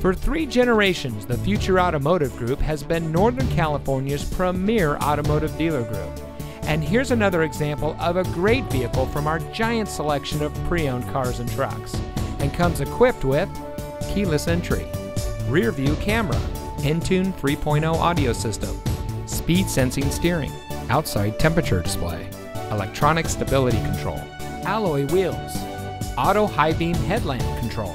For three generations, the Future Automotive Group has been Northern California's premier automotive dealer group. And here's another example of a great vehicle from our giant selection of pre owned cars and trucks. And comes equipped with keyless entry, rear view camera, Entune 3.0 audio system, speed sensing steering, outside temperature display, electronic stability control, alloy wheels, auto high beam headlamp control,